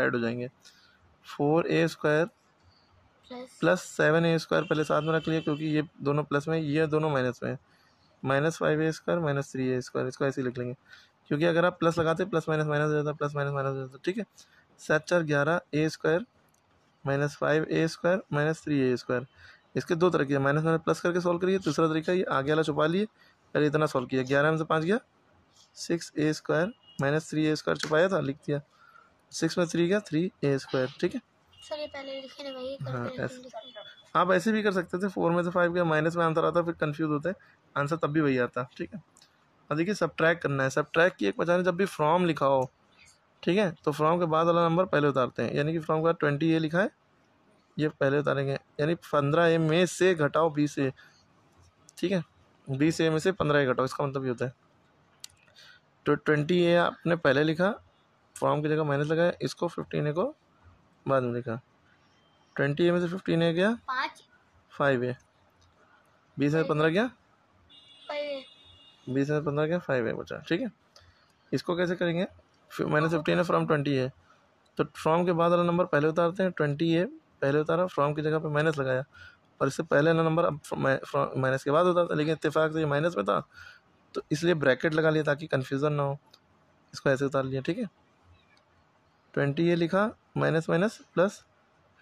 Add हो जाएँगे। Four a square plus seven a square पहले साथ में रख लिया क्योंकि ये दोनों प्लस में ये दोनों माइनस में। है minus five a square minus three a square इसको ऐसे ही लिख लेंगे। क्योंकि अगर आप प्लस लगाते प्लस माइनस माइनस हो जाता प्लस माइनस माइनस हो जाता ठीक है? सात चार ग्यारह a square minus five a square minus three a square इसके दो तरीके हैं माइनस माइनस प्लस करके सॉल्व करिए। दूसरा तरीका ये आगे वाला छुपा लिए। पहले इतना सॉल्व किया। ग्यारह में से पाँच गया। Six a square minus three a square छुपाया था लिख दिया। सिक्स में थ्री का थ्री ए स्क्वायर ठीक है? हाँ, ऐसे। आप ऐसे भी कर सकते थे फोर में से फाइव गया माइनस में आंसर आता फिर कन्फ्यूज़ होते। आंसर तब भी वही आता ठीक है? और देखिए सब ट्रैक करना है। सब ट्रैक की एक पहचान जब भी फ्रॉम लिखा हो ठीक है? तो फ्रॉम के बाद वाला नंबर पहले उतारते हैं। यानी कि फ्रॉम का ट्वेंटी ए लिखा है ये पहले उतारेंगे। यानी पंद्रह ए में से घटाओ बीस ए ठीक है? बीस ए में से पंद्रह ए घटाओ इसका मतलब ये होता है। तो ट्वेंटी ए आपने पहले लिखा फ्रॉम की जगह माइनस लगाया इसको फिफ्टीन ए को बाद में लिखा। ट्वेंटी ए में से फिफ्टीन ए गया। फाइव ए बीस में पंद्रह क्या फाइव बीस में पंद्रह क्या फाइव ए बचा ठीक है? इसको कैसे करेंगे? माइनस फिफ्टीन है फ्रॉम ट्वेंटी है तो फ्रॉम के बाद वाला नंबर पहले उतारते हैं ट्वेंटी है पहले उतारा फ्रॉम की जगह पे माइनस लगाया। और इससे पहले वाला नंबर अब माइनस के बाद उतारता लेकिन इतफाक से ये माइनस में था। तो इसलिए ब्रैकेट लगा लिया ताकि कन्फ्यूज़न ना हो। इसको ऐसे उतार लिया ठीक है? ट्वेंटी ए लिखा minus minus plus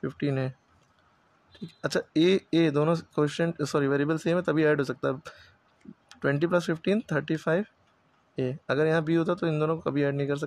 fifteen a ठीक अच्छा ए ए दोनों क्वेश्चन सॉरी वेरिएबल सेम है, तभी ऐड हो सकता है। Twenty plus fifteen thirty five a अगर यहाँ बी होता तो इन दोनों को कभी ऐड नहीं कर सकते।